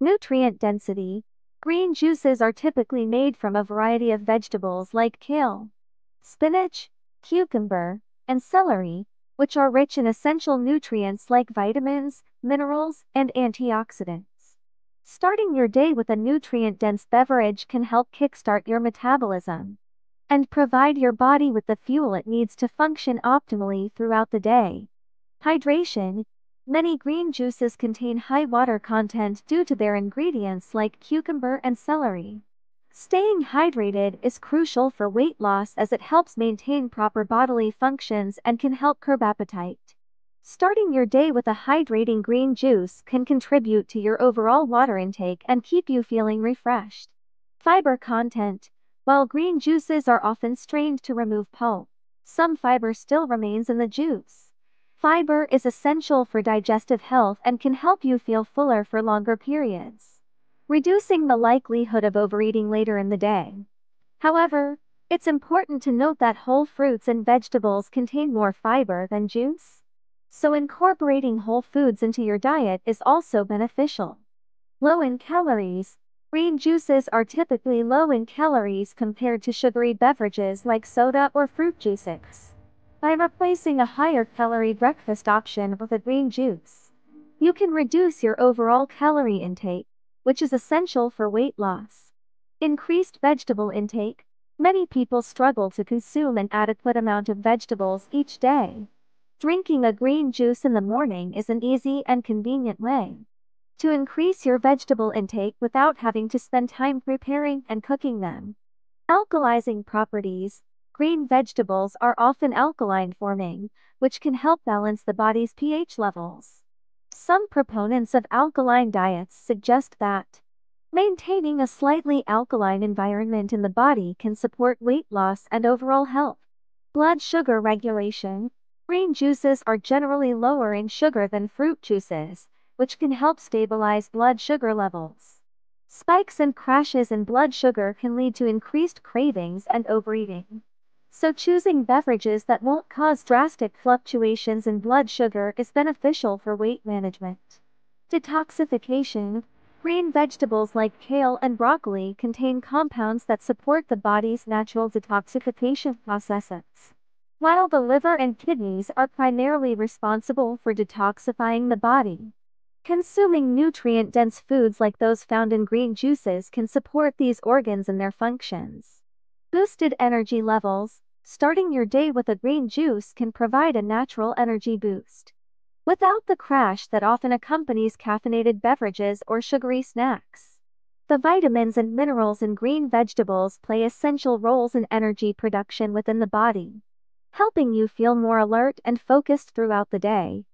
Nutrient density. Green juices are typically made from a variety of vegetables like kale, spinach, cucumber, and celery, which are rich in essential nutrients like vitamins, minerals, and antioxidants. Starting your day with a nutrient dense beverage can help kickstart your metabolism and provide your body with the fuel it needs to function optimally throughout the day. Hydration Many green juices contain high water content due to their ingredients like cucumber and celery. Staying hydrated is crucial for weight loss as it helps maintain proper bodily functions and can help curb appetite. Starting your day with a hydrating green juice can contribute to your overall water intake and keep you feeling refreshed. Fiber content While green juices are often strained to remove pulp, some fiber still remains in the juice. Fiber is essential for digestive health and can help you feel fuller for longer periods, reducing the likelihood of overeating later in the day. However, it's important to note that whole fruits and vegetables contain more fiber than juice, so incorporating whole foods into your diet is also beneficial. Low in calories, green juices are typically low in calories compared to sugary beverages like soda or fruit juices. By replacing a higher calorie breakfast option with a green juice, you can reduce your overall calorie intake, which is essential for weight loss. Increased vegetable intake. Many people struggle to consume an adequate amount of vegetables each day. Drinking a green juice in the morning is an easy and convenient way to increase your vegetable intake without having to spend time preparing and cooking them. Alkalizing properties. Green vegetables are often alkaline forming, which can help balance the body's pH levels. Some proponents of alkaline diets suggest that maintaining a slightly alkaline environment in the body can support weight loss and overall health. Blood sugar regulation. Green juices are generally lower in sugar than fruit juices, which can help stabilize blood sugar levels. Spikes and crashes in blood sugar can lead to increased cravings and overeating. So choosing beverages that won't cause drastic fluctuations in blood sugar is beneficial for weight management. Detoxification Green vegetables like kale and broccoli contain compounds that support the body's natural detoxification processes. While the liver and kidneys are primarily responsible for detoxifying the body, consuming nutrient dense foods like those found in green juices can support these organs and their functions. Boosted energy levels starting your day with a green juice can provide a natural energy boost. Without the crash that often accompanies caffeinated beverages or sugary snacks. The vitamins and minerals in green vegetables play essential roles in energy production within the body, helping you feel more alert and focused throughout the day.